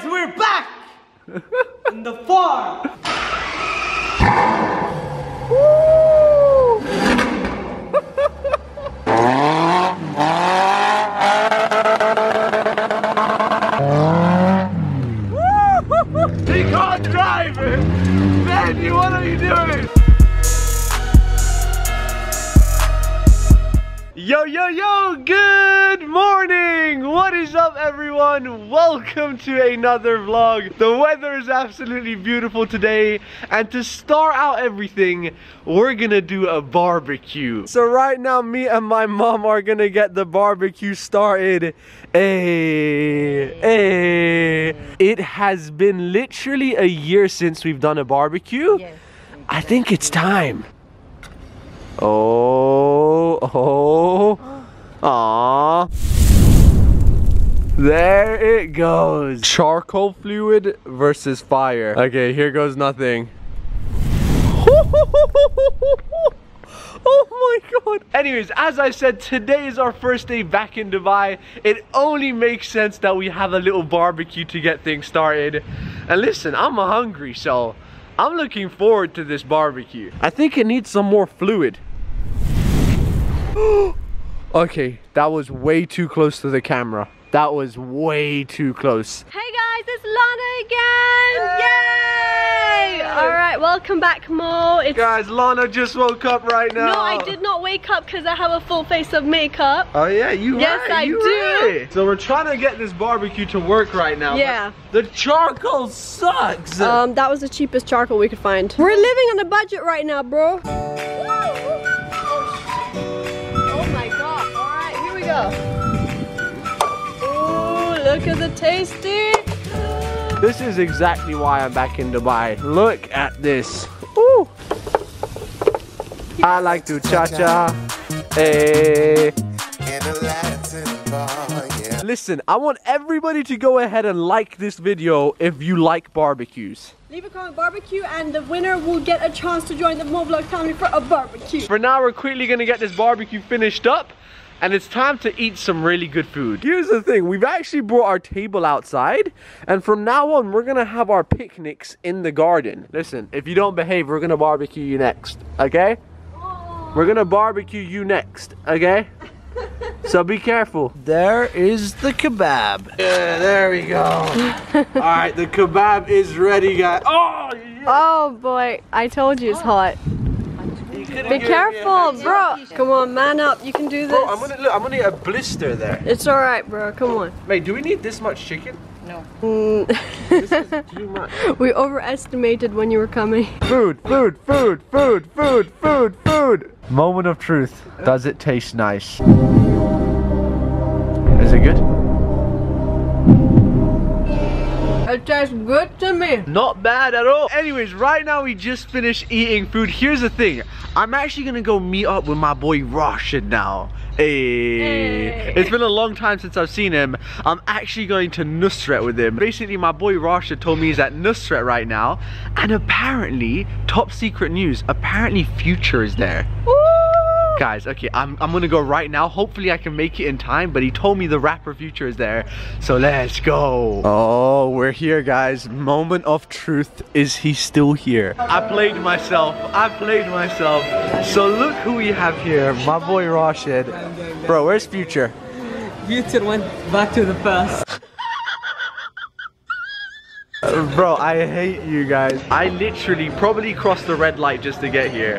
guys, we're back in the farm. He can't drive it! Man, what are you doing? Yo, yo, yo, good morning! What is up, everyone? Welcome to another vlog. The weather is absolutely beautiful today, and to start out everything, we're gonna do a barbecue. So right now, me and my mom are gonna get the barbecue started. Hey, hey. It has been literally a year since we've done a barbecue. Yes. I think it's time. Oh, oh, aw. There it goes. Charcoal fluid versus fire. Okay, here goes nothing. Oh my god. Anyways, as I said, today is our first day back in Dubai. It only makes sense that we have a little barbecue to get things started. And listen, I'm hungry, so I'm looking forward to this barbecue. I think it needs some more fluid. Oh okay, that was way too close to the camera. That was way too close. Hey guys, it's Lana again! Yay! Alright, welcome back, Mo. It's Guys, Lana just woke up right now. No, I did not wake up because I have a full face of makeup. Oh yeah, you Yes, right, I you do. right. So we're trying to get this barbecue to work right now. Yeah. The charcoal sucks. Um, that was the cheapest charcoal we could find. We're living on a budget right now, bro. Alright, here we go. Ooh, look at the tasty. this is exactly why I'm back in Dubai. Look at this. Ooh. I like to cha-cha. Hey. in a Latin bar. Listen, I want everybody to go ahead and like this video if you like barbecues. Leave a comment barbecue and the winner will get a chance to join the Movlog family for a barbecue. For now, we're quickly gonna get this barbecue finished up and it's time to eat some really good food. Here's the thing, we've actually brought our table outside and from now on, we're gonna have our picnics in the garden. Listen, if you don't behave, we're gonna barbecue you next, okay? We're gonna barbecue you next, okay? So be careful. There is the kebab. Yeah, there we go. All right, the kebab is ready, guys. Oh, yeah. Oh boy, I told you it's hot. You could've Be given me a careful, bro. Come on, man up. You can do this. Bro, I'm gonna look. I'm gonna get a blister there. It's alright, bro. Come on. Mate, do we need this much chicken? Mm, This is too much. we overestimated when you were coming. Food, food, food, food, food, food, food. Moment of truth. Does it taste nice? Is it good? It tastes good to me. Not bad at all. Anyways, right now we just finished eating food. Here's the thing. I'm actually gonna go meet up with my boy Rashid now. Hey. Hey. It's been a long time since I've seen him. I'm actually going to Nusret with him. Basically, my boy Rashid told me he's at Nusret right now. And apparently, top secret news, apparently Future is there. Guys, okay, I'm, I'm gonna go right now. Hopefully I can make it in time, but he told me the rapper Future is there. So let's go. Oh, we're here, guys. Moment of truth. Is he still here? I played myself. I played myself. So look who we have here. My boy Rashid. Bro, where's Future? Future went back to the past. Bro, I hate you guys. I literally probably crossed the red light just to get here.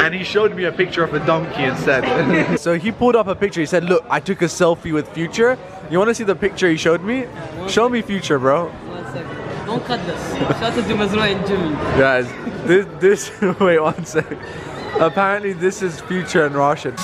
And he showed me a picture of a donkey instead. so he pulled up a picture. He said, look, I took a selfie with Future. You want to see the picture he showed me? Show me Future, bro. One second. Don't cut this. Shout out to Mazrou and Jimmy. Guys, this, this, wait one sec. Apparently this is Future and Rashid.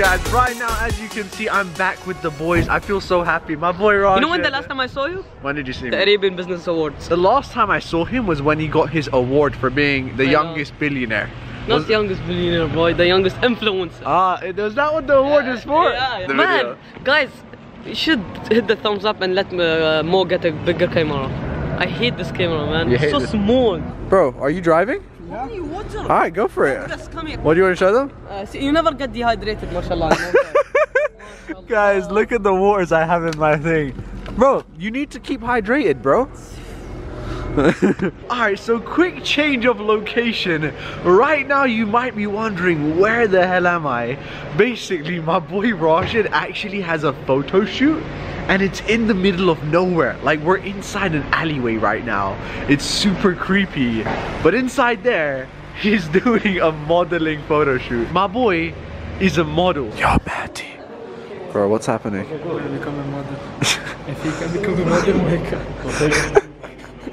Guys, right now, as you can see, I'm back with the boys. I feel so happy. My boy Rashid. You know when the last time I saw you? When did you see The me? Arabian Business Awards. The last time I saw him was when he got his award for being the I know. youngest billionaire. Not Was- the youngest billionaire boy, the youngest influencer. Ah, is that what the award is for? Yeah, yeah. The Man, video. guys, you should hit the thumbs up and let uh, Mo get a bigger camera. I hate this camera, man. You It's hate so this- small. Bro, are you driving? Only water. All right, go for it. Just come here. What do you want to show them? Uh, see, you never get dehydrated, mashallah. Guys, look at the waters I have in my thing. Bro, you need to keep hydrated, bro. Alright, so quick change of location. Right now you might be wondering where the hell am I? Basically, my boy Rashid actually has a photo shoot and it's in the middle of nowhere. Like we're inside an alleyway right now. It's super creepy. But inside there, he's doing a modeling photo shoot. My boy is a model. Yo, Matty. Bro, what's happening? I become a model. if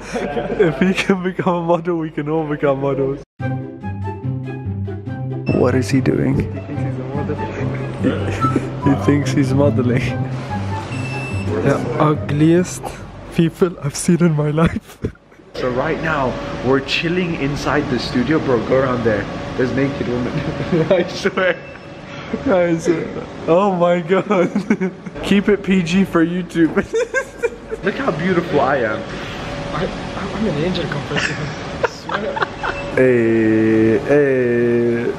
he can become a model, we can all become models. What is he doing? He thinks he's modeling. The ugliest people I've seen in my life. So right now, we're chilling inside the studio. Bro, go around there. There's naked women. I swear. Guys, uh, oh my god. Keep it PG for YouTube. Look how beautiful I am. I'm an angel compared to him. Hey, hey.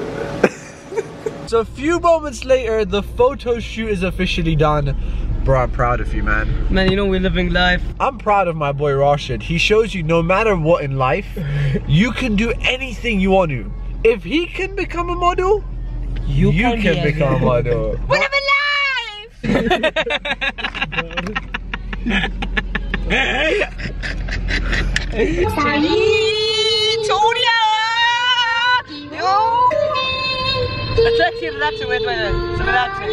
so a few moments later, the photo shoot is officially done. Bro, I'm proud of you, man. Man, you know we're living life. I'm proud of my boy Rashid. He shows you no matter what in life, you can do anything you want to. If he can become a model, you, can, become a model. Reaction, wait, wait, wait. Reaction.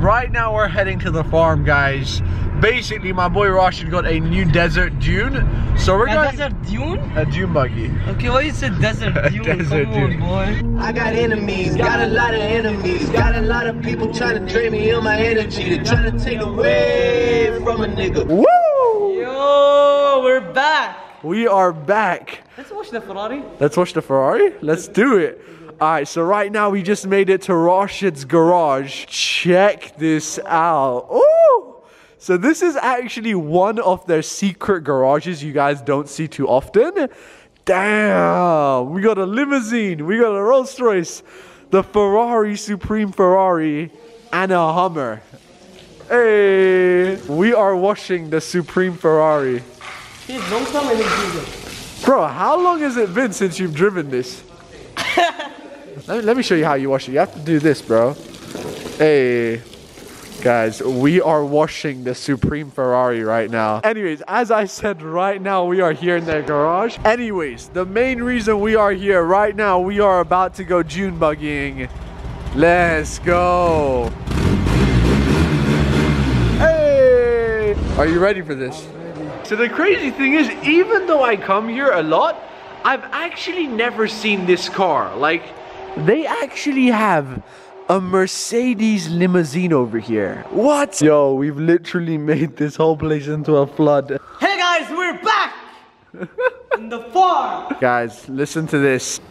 Right now we're heading to the farm, guys. Basically, my boy Rashid got a new desert dune. So we're A going desert dune? a dune buggy. Okay, why you said desert dune? Desert Come dune. on, boy. I got enemies, got a lot of enemies, got a lot of people trying to drain me of my energy. They're trying to take away from a nigga. Woo! Yo, we're back. We are back. Let's watch the Ferrari. Let's watch the Ferrari. Let's do it. All right, so right now we just made it to Rashid's garage. Check this out. Ooh! So this is actually one of their secret garages you guys don't see too often. Damn! We got a limousine, we got a Rolls Royce, the Ferrari Supreme Ferrari, and a Hummer. Hey! We are washing the Supreme Ferrari. He's long time in the Bro, how long has it been since you've driven this? let, me, let me show you how you wash it. You have to do this, bro. Hey. Guys, we are washing the Supreme Ferrari right now. Anyways, as I said, right now we are here in their garage. Anyways, the main reason we are here right now, we are about to go dune buggying. Let's go. Hey! Are you ready for this? So the crazy thing is, even though I come here a lot, I've actually never seen this car. Like, they actually have a Mercedes limousine over here. What? Yo, we've literally made this whole place into a flood. Hey guys, we're back in the farm. Guys, listen to this.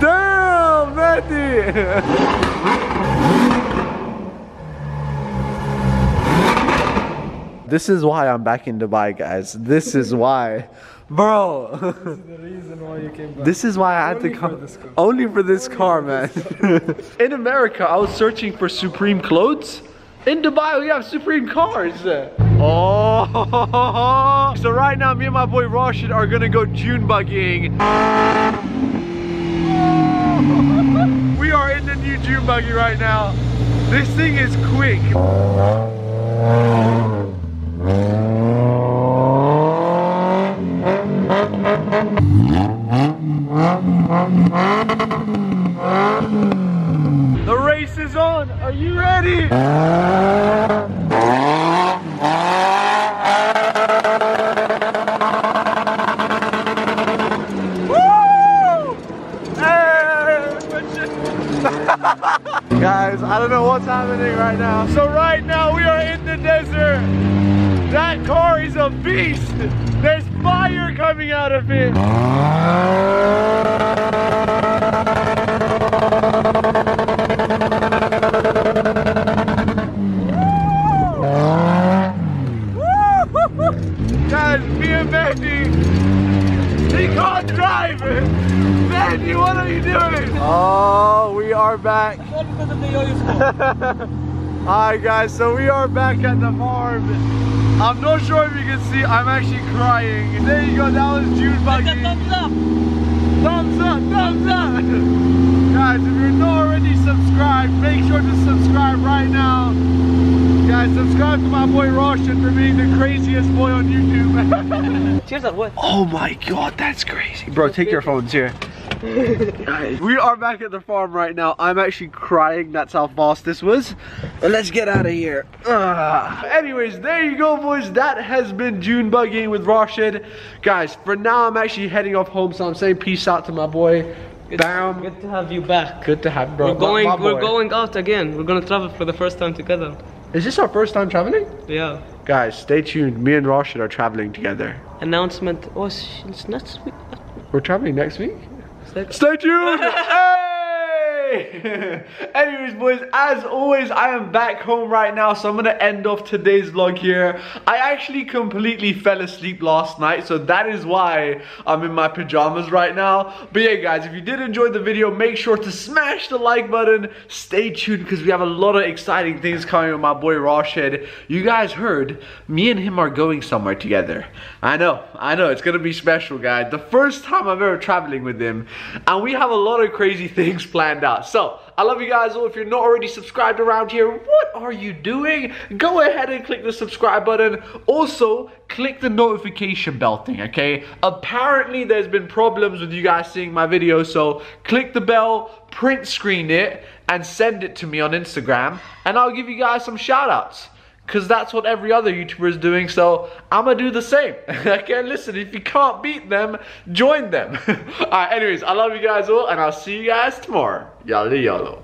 Damn, Matty! This is why I'm back in Dubai, guys. This is why. Bro, the reason why you came back. this is why I had Only to for come. this car. Only for this car, man. in America, I was searching for Supreme clothes. In Dubai, we have Supreme cars. Oh, so right now, me and my boy Rashid are gonna go dune buggying. We are in the new dune buggy right now. This thing is quick. The race is on. Are you ready? Woo! Hey! Guys, I don't know what's happening right now. So right now we are in the desert. That car is a beast. There's fire coming out of it. Alright guys, so we are back at the farm. I'm not sure if you can see, I'm actually crying. There you go, that was Dune Buggy. Thumbs up! Thumbs up, thumbs up! Guys, if you're not already subscribed, make sure to subscribe right now. Guys, subscribe to my boy Roshan for being the craziest boy on YouTube. Cheers or what? oh my god, that's crazy. Bro, take your phones here. Guys, we are back at the farm right now. I'm actually crying. That's how fast this was. But let's get out of here. Ugh. Anyways, there you go, boys. That has been dune bugging with Rashid. Guys, for now, I'm actually heading off home. So I'm saying peace out to my boy. Bam. Good to have you back. Good to have, bro. We're going. My- my we're going out again. We're gonna travel for the first time together. Is this our first time traveling? Yeah. Guys, stay tuned. Me and Rashid are traveling together. Announcement. Oh, it's next week. We're traveling next week? Stay- tuned! hey! Anyways, boys, as always, I am back home right now, so I'm gonna end off today's vlog here. I actually completely fell asleep last night, so that is why I'm in my pajamas right now. But yeah, guys, if you did enjoy the video, make sure to smash the like button. Stay tuned, because we have a lot of exciting things coming with my boy Rashid. You guys heard, me and him are going somewhere together. I know, I know, it's gonna be special, guys. The first time I'm ever traveling with him, and we have a lot of crazy things planned out. So, I love you guys all. If you're not already subscribed around here, what are you doing? Go ahead and click the subscribe button. Also, click the notification bell thing, okay? Apparently, there's been problems with you guys seeing my videos, so click the bell, print screen it, and send it to me on Instagram, and I'll give you guys some shout outs. Cause that's what every other YouTuber is doing, so I'ma do the same. okay, listen, if you can't beat them, join them. Alright, anyways, I love you guys all, and I'll see you guys tomorrow. Yalla yalla.